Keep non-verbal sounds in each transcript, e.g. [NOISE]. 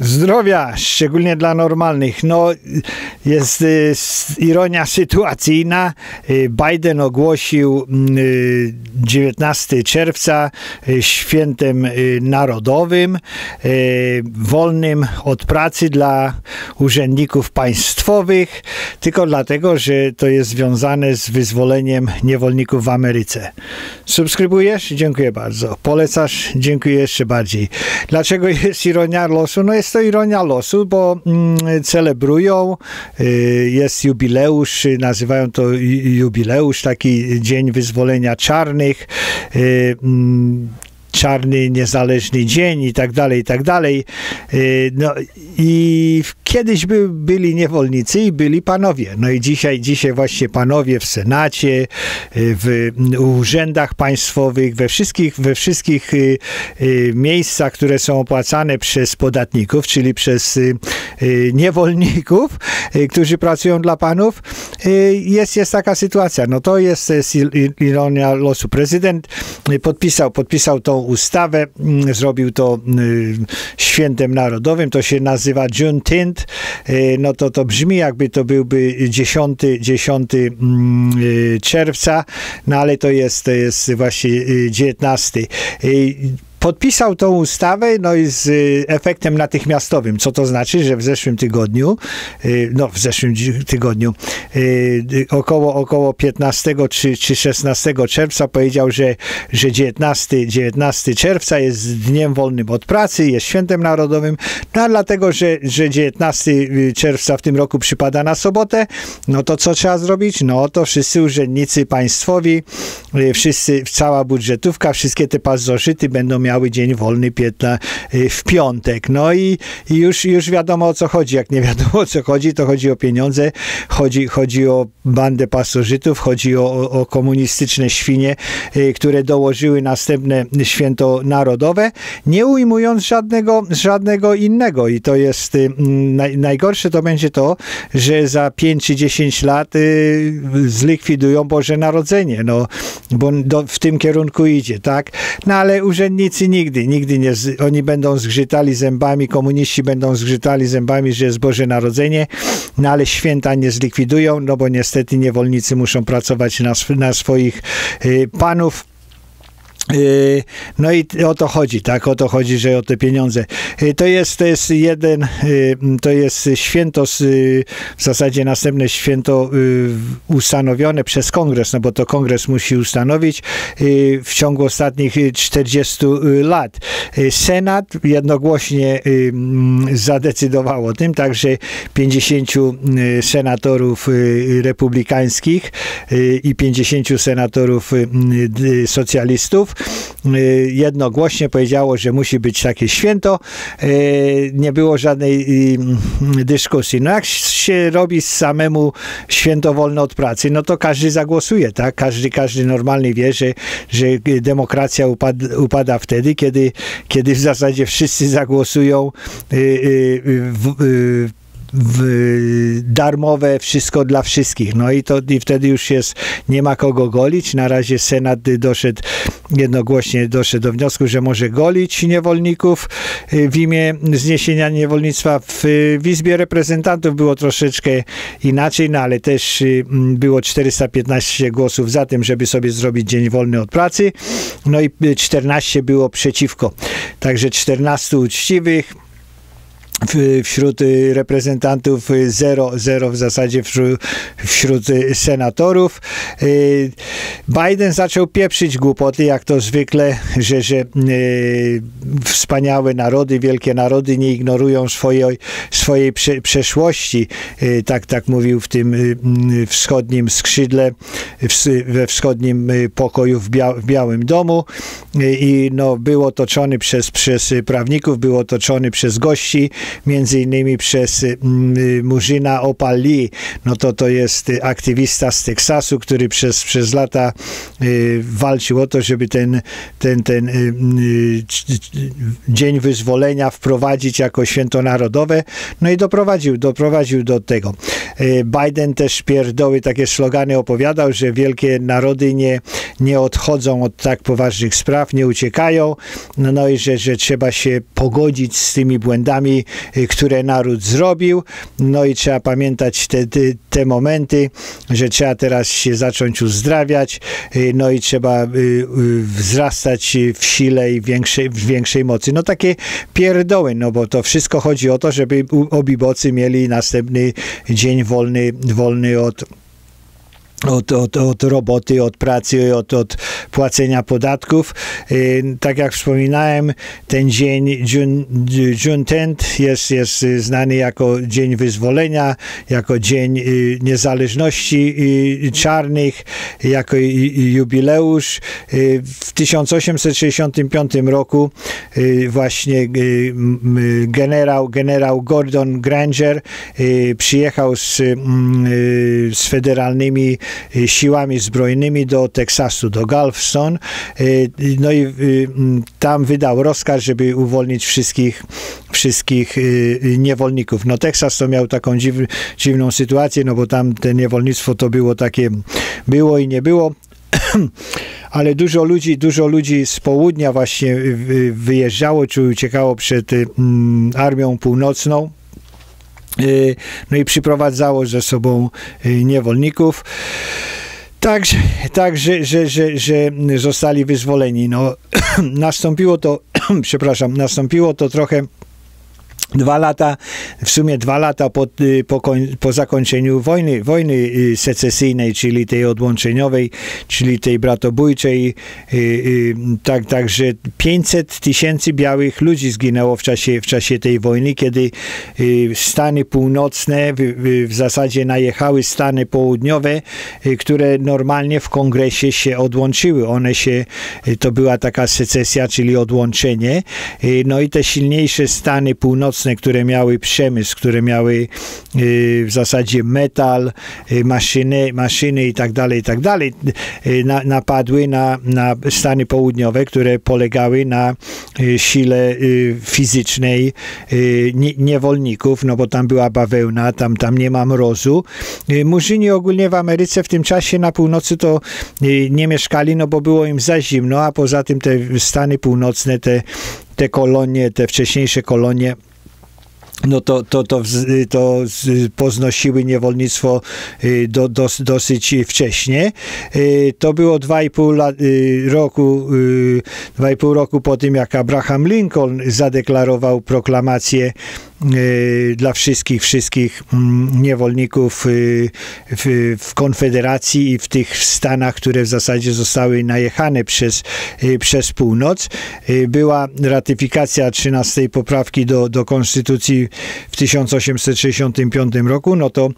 Zdrowia, szczególnie dla normalnych. No, jest y, ironia sytuacyjna. Y, Biden ogłosił 19 y, czerwca świętem narodowym, wolnym od pracy dla urzędników państwowych, tylko dlatego, że to jest związane z wyzwoleniem niewolników w Ameryce. Subskrybujesz? Dziękuję bardzo. Polecasz? Dziękuję jeszcze bardziej. Dlaczego jest ironia losu? No jest jest to ironia losu, bo mm, celebrują, y, jest jubileusz, nazywają to jubileusz, taki dzień wyzwolenia czarnych. Y, mm, czarny, niezależny dzień i tak dalej, i tak dalej. Y, no i kiedyś by, byli niewolnicy i byli panowie. No i dzisiaj, dzisiaj właśnie panowie w Senacie, y, w urzędach państwowych, we wszystkich, we wszystkich y, miejscach, które są opłacane przez podatników, czyli przez niewolników, którzy pracują dla panów, jest, jest taka sytuacja. No to jest, jest ironia losu. Prezydent podpisał, podpisał tą ustawę, mm, zrobił to świętem narodowym, to się nazywa Juneteenth, y, no to to brzmi jakby to byłby 10, 10 mm, y, czerwca, no ale to jest, to jest właśnie 19 podpisał tą ustawę no i z y, efektem natychmiastowym. Co to znaczy, że w zeszłym tygodniu, y, no w zeszłym tygodniu, y, około, około 15 czy, czy 16 czerwca powiedział, że, że 19, 19 czerwca jest dniem wolnym od pracy, jest świętem narodowym, no a dlatego, że, że 19 czerwca w tym roku przypada na sobotę, no to co trzeba zrobić? No to wszyscy urzędnicy państwowi, wszyscy, cała budżetówka, wszystkie te pasożyty będą miały cały dzień wolny piętna y, w piątek. No i, już, już wiadomo o co chodzi. Jak nie wiadomo o co chodzi, to chodzi o pieniądze, chodzi, chodzi o bandę pasożytów, chodzi o, o komunistyczne świnie, y, które dołożyły następne święto narodowe, nie ujmując żadnego, żadnego innego. I to jest y, naj, najgorsze to będzie to, że za 5 czy 10 lat zlikwidują Boże Narodzenie, no, bo do, w tym kierunku idzie, tak? No ale urzędnicy nigdy, nigdy nie, oni będą zgrzytali zębami, komuniści będą zgrzytali zębami, że jest Boże Narodzenie, no ale święta nie zlikwidują, no bo niestety niewolnicy muszą pracować na, na swoich y, panów. Y, no i o to chodzi, tak? O to chodzi, że o te pieniądze. Y, to jest, to jest jeden, y, to jest święto, w zasadzie następne święto ustanowione przez kongres, no bo to kongres musi ustanowić w ciągu ostatnich 40 lat. Senat jednogłośnie zadecydował o tym, także 50 senatorów republikańskich i 50 senatorów socjalistów jednogłośnie powiedziało, że musi być takie święto. Y, nie było żadnej y, dyskusji. No jak się robi samemu święto wolne od pracy, no to każdy zagłosuje, tak? Każdy, każdy normalny wie, że, że demokracja upada, upada wtedy, kiedy, kiedy w zasadzie wszyscy zagłosują w, w darmowe wszystko dla wszystkich. No i, to, i wtedy już jest, nie ma kogo golić. Na razie Senat doszedł jednogłośnie doszedł do wniosku, że może golić niewolników y, w imię zniesienia niewolnictwa. W, w Izbie Reprezentantów było troszeczkę inaczej, no ale też y, było 415 głosów za tym, żeby sobie zrobić dzień wolny od pracy. No i 14 było przeciwko. Także 14 uczciwych, wśród y, reprezentantów y, zero, zero w zasadzie wśród, wśród y, senatorów. Biden zaczął pieprzyć głupoty, jak to zwykle, że, że wspaniałe narody, wielkie narody nie ignorują swojej, swojej prze, przeszłości. Tak, tak mówił w tym wschodnim skrzydle, we wschodnim pokoju w, Bia, w Białym Domu i no, był otoczony przez, przez prawników, był otoczony przez gości, między innymi przez mm, y, Murzyna Opali, no to to jest aktywista z Teksasu, który przez, przez lata y, walczył o to, żeby ten, ten, ten y, Dzień Wyzwolenia wprowadzić jako święto narodowe, no i doprowadził, doprowadził do tego. Biden też pierdoły, takie slogany opowiadał, że wielkie narody nie, nie odchodzą od tak poważnych spraw, nie uciekają, no, no i że, że trzeba się pogodzić z tymi błędami które naród zrobił. No i trzeba pamiętać te, te, momenty, że trzeba teraz się zacząć uzdrawiać, no i trzeba wzrastać w sile i większej, w większej mocy. No takie pierdoły, no bo to wszystko chodzi o to, żeby obibocy mieli następny dzień wolny, wolny od od, od, od roboty, od pracy, od, od płacenia podatków. Y, tak jak wspominałem, ten dzień Juneteenth jest, jest znany jako Dzień Wyzwolenia, jako Dzień y, Niezależności y, Czarnych, jako jubileusz. W 1865 roku właśnie generał, generał Gordon Granger przyjechał z, z federalnymi siłami zbrojnymi do Teksasu, do Galveston. Y, no i y, tam wydał rozkaz, żeby uwolnić wszystkich, wszystkich niewolników. No Teksas to miał taką dziw, dziwną sytuację, no bo tam te niewolnictwo to było takie, było i nie było [CLEARS THROAT] ale dużo ludzi, dużo ludzi z południa właśnie wyjeżdżało, czy uciekało przed armią północną. Y, no i przyprowadzało ze sobą y, niewolników. Także, tak, że, że, że, że zostali wyzwoleni. No, [CLEARS THROAT] nastąpiło to, [CLEARS THROAT] przepraszam, nastąpiło to trochę Dwa lata, w sumie dwa lata po, y, po, po, zakończeniu wojny, wojny y, secesyjnej, czyli tej odłączeniowej, czyli tej bratobójczej, y, tak, także 500 tysięcy białych ludzi zginęło w czasie, w czasie tej wojny, kiedy Stany Północne w, w zasadzie najechały Stany Południowe, które normalnie w kongresie się odłączyły. One się, to była taka secesja, czyli odłączenie. No i te silniejsze Stany Północne mocne, które miały przemysł, które miały y, w zasadzie metal, y, maszyny, maszyny i tak dalej, i tak dalej, y, napadły na, na Stany Południowe, które polegały na sile fizycznej niewolników, no bo tam była bawełna, tam, tam nie ma mrozu. Murzyni ogólnie w Ameryce w tym czasie na północy to nie mieszkali, no bo było im za zimno, a poza tym te Stany Północne, te, te kolonie, te wcześniejsze kolonie no to, to, to, to poznosiły niewolnictwo y, do, do, dosyć wcześnie. Y, to było 2,5 y, roku, 2,5 roku po tym, jak Abraham Lincoln zadeklarował proklamację dla wszystkich, wszystkich mm, niewolników w, w Konfederacji i w tych stanach, które w zasadzie zostały najechane przez, przez północ. Była ratyfikacja 13 poprawki do, do Konstytucji w 1865 roku, no to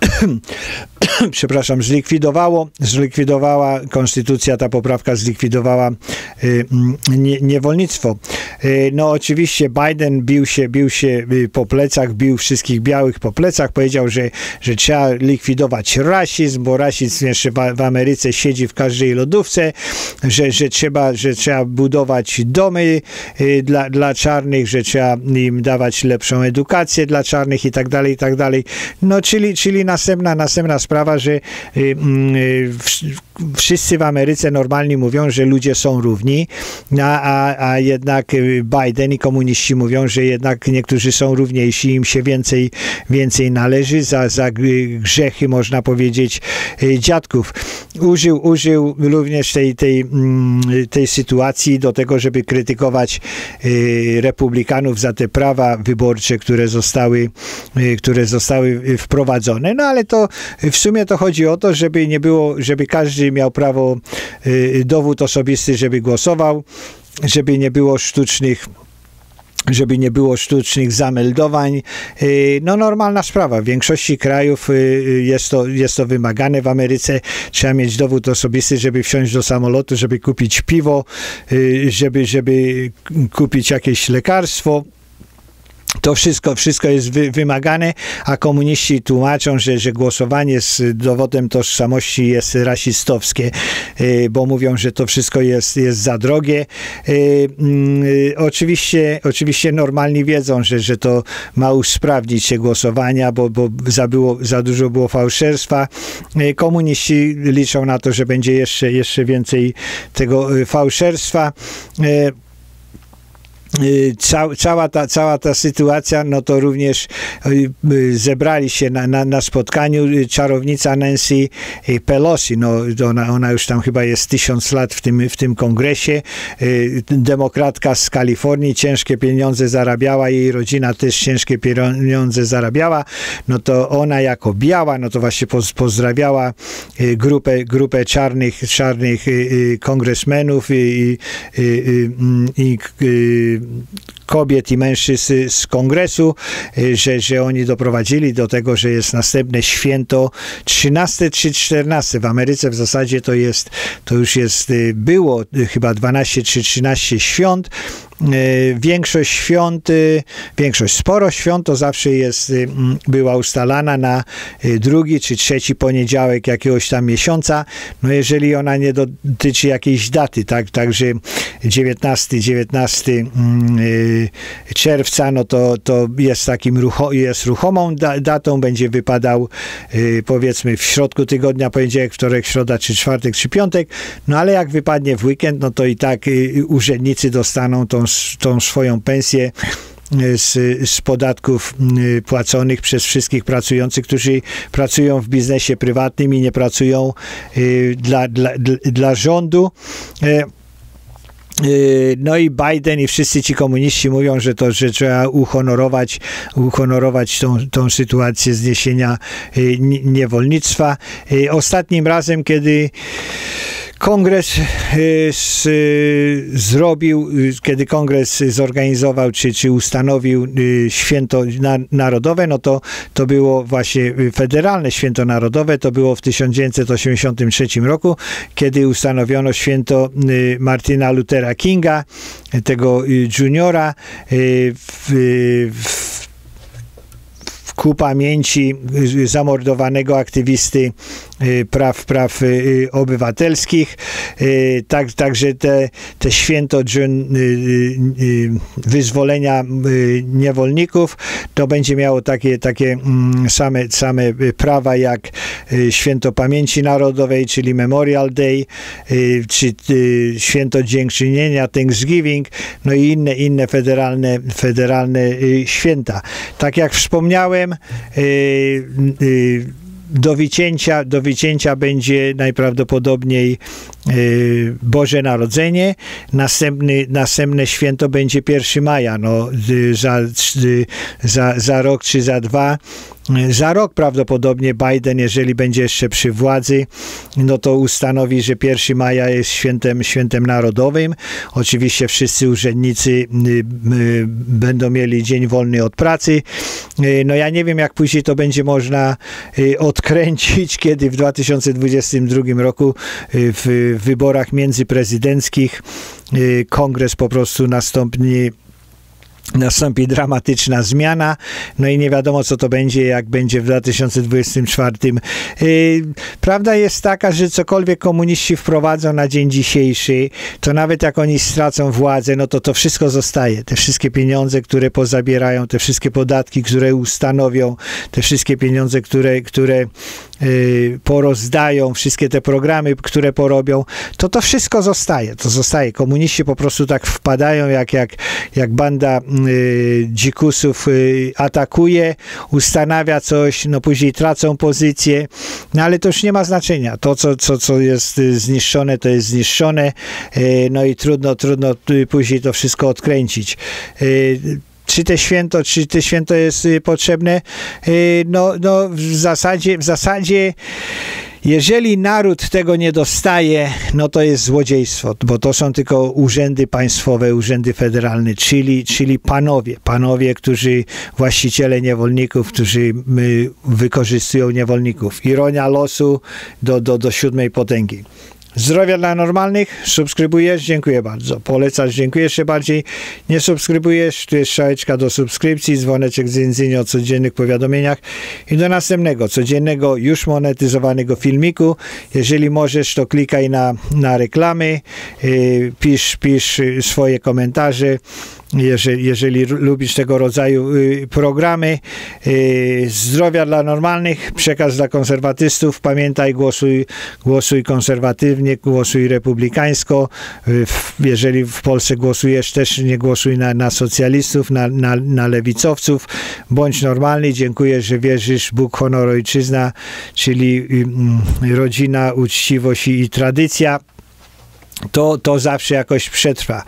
[COUGHS] przepraszam, zlikwidowało, zlikwidowała konstytucja, ta poprawka zlikwidowała y, nie, niewolnictwo. Y, no oczywiście Biden bił się, bił się y, po plecach, bił wszystkich białych po plecach, powiedział, że, że trzeba likwidować rasizm, bo rasizm jeszcze w, w Ameryce siedzi w każdej lodówce, że, że, trzeba, że trzeba budować domy dla, dla czarnych, że trzeba im dawać lepszą edukację dla czarnych i tak dalej, i tak dalej. No czyli, czyli następna, następna sprawa, że y, mm, y, wszyscy w Ameryce normalnie mówią, że ludzie są równi, a, a, a jednak y, Biden i komuniści mówią, że jednak niektórzy są równiejsi, im się więcej, więcej należy za, za grzechy, można powiedzieć, dziadków. Użył, użył również tej, tej, mm, tej sytuacji do tego, żeby krytykować republikanów za te prawa wyborcze, które zostały, które zostały wprowadzone. No ale to w sumie to chodzi o to, żeby nie było, żeby każdy miał prawo, y, dowód osobisty, żeby głosował, żeby nie było sztucznych żeby nie było sztucznych zameldowań. Y, no normalna sprawa. W większości krajów y, jest to, jest to wymagane. W Ameryce trzeba mieć dowód osobisty, żeby wsiąść do samolotu, żeby kupić piwo, żeby, żeby kupić jakieś lekarstwo. To wszystko, wszystko jest wy, wymagane, a komuniści tłumaczą, że, że głosowanie z dowodem tożsamości jest rasistowskie, y, bo mówią, że to wszystko jest, jest za drogie. Y, y, oczywiście, oczywiście normalni wiedzą, że, że to ma usprawnić się głosowania, bo, bo za, było, za dużo było fałszerstwa. Komuniści liczą na to, że będzie jeszcze, jeszcze więcej tego fałszerstwa. Y, Ca, cała, ta, cała ta sytuacja, no to również y, y, zebrali się na, na, na spotkaniu czarownica Nancy Pelosi, no ona, ona już tam chyba jest tysiąc lat w tym, w tym kongresie, demokratka z Kalifornii, ciężkie pieniądze zarabiała, jej rodzina też ciężkie pieniądze zarabiała, no to ona jako biała, no to właśnie pozdrawiała grupę, grupę czarnych, czarnych kongresmenów i, i, i, i kobiet i mężczyzn z kongresu, y, że, że oni doprowadzili do tego, że jest następne święto 13 czy 14. W Ameryce w zasadzie to jest, to już jest, y, było chyba 12 czy 13 świąt, większość świąt, większość, sporo świąt to zawsze jest, y, była ustalana na y, drugi czy trzeci poniedziałek jakiegoś tam miesiąca, no jeżeli ona nie dotyczy jakiejś daty, tak, także 19, 19 mm, y, czerwca, no to, to jest takim rucho, jest ruchomą datą, będzie wypadał powiedzmy w środku tygodnia, poniedziałek, wtorek, środa, czy czwartek, czy piątek, no ale jak wypadnie w weekend, no to i tak urzędnicy dostaną tą tą swoją pensję e, z, z, podatków płaconych przez wszystkich pracujących, którzy pracują w biznesie prywatnym i nie pracują e, dla, dla, dla rządu. E, no i Biden i wszyscy ci komuniści mówią, że to, że trzeba uhonorować, uhonorować tą, tą sytuację zniesienia niewolnictwa. Ostatnim razem, kiedy Kongres y, y, zrobił, y, kiedy kongres zorganizował czy, czy ustanowił święto narodowe, no to, to było właśnie federalne święto narodowe, to było w 1983 roku, kiedy ustanowiono święto Martina Luthera Kinga, tego juniora w, w ku pamięci zamordowanego aktywisty praw, praw y, obywatelskich. Y, tak, także te, te święto wyzwolenia niewolników to będzie miało takie, takie mm, same, same prawa jak święto pamięci narodowej, czyli Memorial Day, czy święto dziękczynienia, Thanksgiving, no i inne, inne federalne, federalne święta. Tak jak wspomniałem, do wycięcia, do wycięcia będzie najprawdopodobniej Boże Narodzenie. Następny, następne święto będzie 1 maja. No, y, za, y, za, za rok czy za dwa za rok prawdopodobnie Biden, jeżeli będzie jeszcze przy władzy, no to ustanowi, że 1 maja jest świętem, świętem narodowym. Oczywiście wszyscy urzędnicy y, y, będą mieli dzień wolny od pracy. Y, no ja nie wiem, jak później to będzie można odkręcić, [LAUGHS] kiedy w 2022 roku w wyborach międzyprezydenckich kongres po prostu nastąpi nastąpi dramatyczna zmiana, no i nie wiadomo, co to będzie, jak będzie w 2024. Yy, prawda jest taka, że cokolwiek komuniści wprowadzą na dzień dzisiejszy, to nawet jak oni stracą władzę, no to to wszystko zostaje. Te wszystkie pieniądze, które pozabierają, te wszystkie podatki, które ustanowią, te wszystkie pieniądze, które, które porozdają, wszystkie te programy, które porobią, to to wszystko zostaje. To zostaje. Komuniści po prostu tak wpadają jak, jak, jak banda Y, dzikusów y, atakuje, ustanawia coś, no później tracą pozycję, no ale to już nie ma znaczenia. To, co, co, co jest y, zniszczone, to jest zniszczone, no i trudno, trudno później to wszystko odkręcić czy te święto, czy te święto jest potrzebne? No, no w zasadzie, w zasadzie jeżeli naród tego nie dostaje, no to jest złodziejstwo, bo to są tylko urzędy państwowe, urzędy federalne, czyli, czyli panowie, panowie, którzy, właściciele niewolników, którzy wykorzystują niewolników. Ironia losu do, do, do siódmej potęgi. Zdrowia dla normalnych, subskrybujesz, dziękuję bardzo. Polecasz, dziękuję jeszcze bardziej. Nie subskrybujesz, tu jest szałeczka do subskrypcji, dzwoneczek z o codziennych powiadomieniach. I do następnego, codziennego, już monetyzowanego filmiku. Jeżeli możesz, to klikaj na, na reklamy, yy, pisz, pisz swoje komentarze jeżeli, jeżeli lubisz tego rodzaju y, programy. Y, zdrowia dla normalnych, przekaz dla konserwatystów. Pamiętaj, głosuj, głosuj konserwatywnie nie głosuj republikańsko. Jeżeli w Polsce głosujesz, też nie głosuj na, na socjalistów, na, na, na lewicowców. Bądź normalny. Dziękuję, że wierzysz Bóg, honor, ojczyzna, czyli mm, rodzina, uczciwość i, i tradycja to, to zawsze jakoś przetrwa.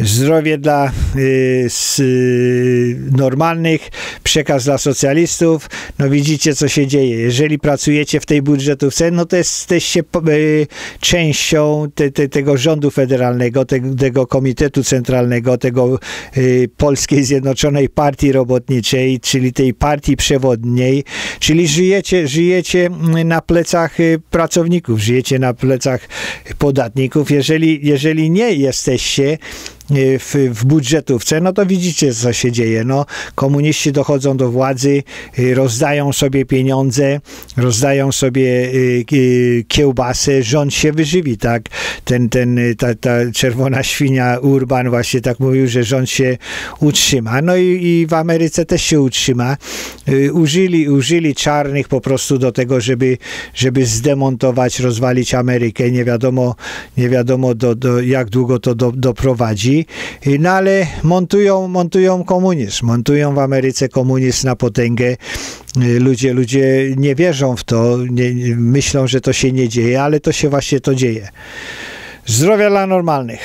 Zdrowie dla y, s, y, normalnych, przekaz dla socjalistów. No widzicie, co się dzieje. Jeżeli pracujecie w tej budżetówce, no to jesteście y, częścią te, te, tego rządu federalnego, te, tego Komitetu Centralnego, tego y, Polskiej Zjednoczonej Partii Robotniczej, czyli tej partii przewodniej, czyli żyjecie, żyjecie na plecach y, pracowników, żyjecie na plecach podatników. Jeżeli, jeżeli nie jesteście w, w budżetówce, no to widzicie, co się dzieje. No, komuniści dochodzą do władzy, y, rozdają sobie pieniądze, rozdają sobie y, kiełbasę, rząd się wyżywi, tak? Ten, ten, ta, ta czerwona świnia Urban właśnie tak mówił, że rząd się utrzyma. No i, i w Ameryce też się utrzyma. Użyli, użyli czarnych po prostu do tego, żeby, żeby zdemontować, rozwalić Amerykę. Nie wiadomo, nie wiadomo do, do, jak długo to do, doprowadzi. No ale montują, montują komunizm, montują w Ameryce komunizm na potęgę. Ludzie, ludzie nie wierzą w to, nie, myślą, że to się nie dzieje, ale to się właśnie to dzieje. Zdrowia dla normalnych.